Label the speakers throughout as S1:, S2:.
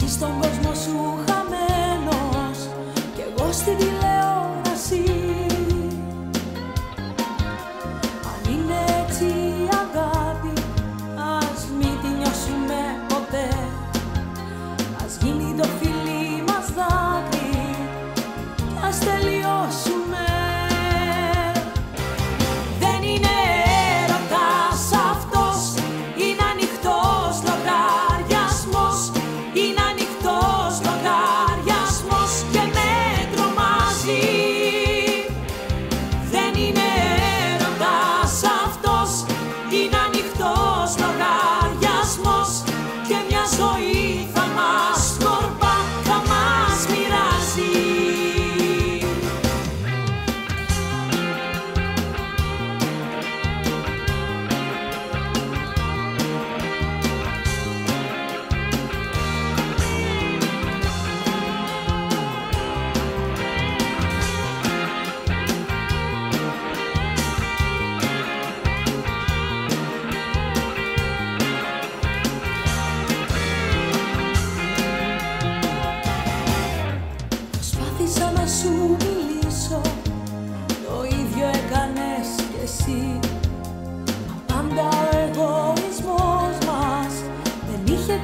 S1: insistam happiness.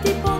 S1: ti